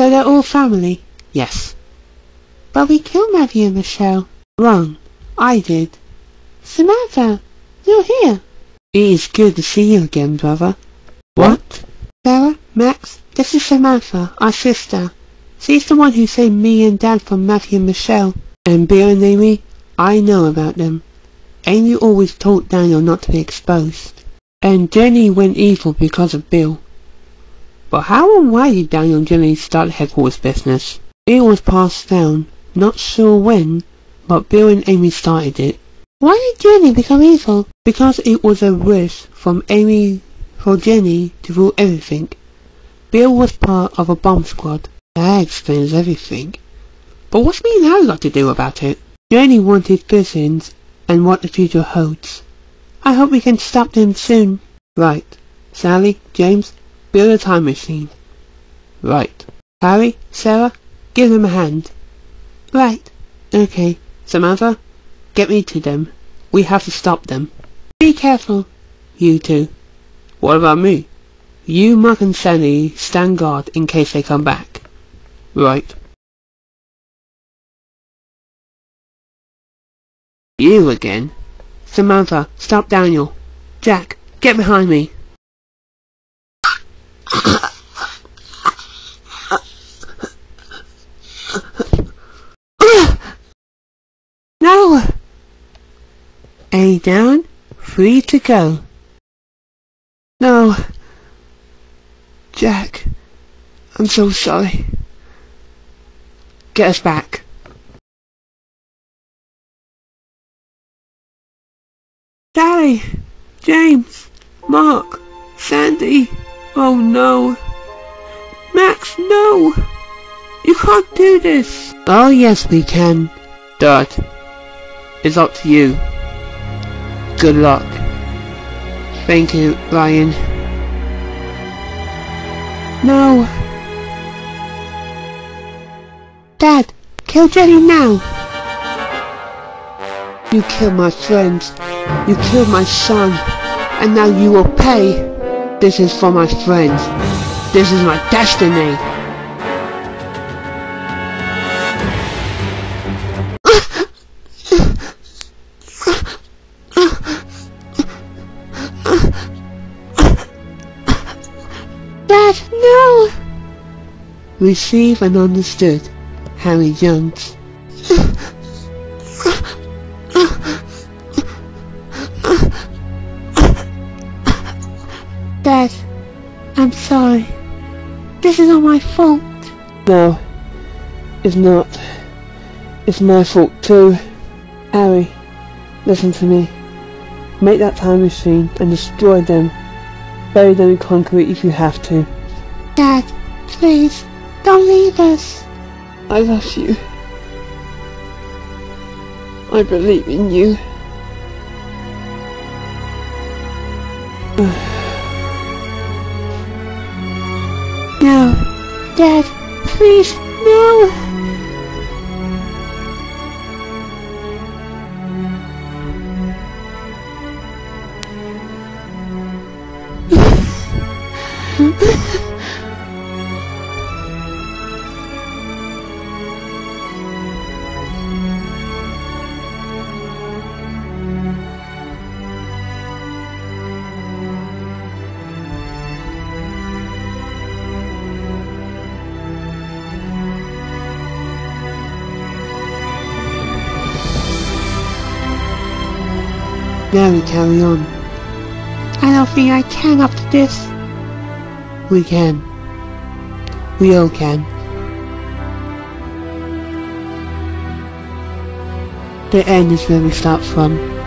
So they're all family? Yes. But we killed Matthew and Michelle. Wrong. I did. Samantha, you're here. It is good to see you again, brother. What? Sarah, Max, this is Samantha, our sister. She's the one who saved me and Dad from Matthew and Michelle. And Bill and Amy? I know about them. Amy always told Daniel not to be exposed. And Jenny went evil because of Bill. But how and why did Daniel Jenny start the headquarters business? It was passed down. Not sure when, but Bill and Amy started it. Why did Jenny become evil? Because it was a wish from Amy for Jenny to rule everything. Bill was part of a bomb squad. That explains everything. But what's me and Harry got to do about it? Jenny wanted visions and what the future holds. I hope we can stop them soon. Right. Sally, James, build a time machine. Right. Harry, Sarah, give them a hand. Right. Okay. Samantha, get me to them. We have to stop them. Be careful. You two. What about me? You, Mark and Sally stand guard in case they come back. Right. You again? Samantha, stop Daniel. Jack, get behind me. no! A down, free to go. No. Jack, I'm so sorry. Get us back. Sally, James, Mark, Sandy, oh no. Max, no! You can't do this! Oh yes we can. Dad, it's up to you. Good luck. Thank you, Ryan. No. Dad, kill Jenny now. You killed my friends. You killed my son. And now you will pay. This is for my friends. This is my destiny. Receive and understood. Harry Jones. Dad, I'm sorry. This is all my fault. No, it's not. It's my fault too. Harry, listen to me. Make that time machine and destroy them. Bury them in concrete if you have to. Dad, please, don't leave us. I love you. I believe in you. No, Dad, please, no. We carry on. I don't think I can after this. We can. We all can. The end is where we start from.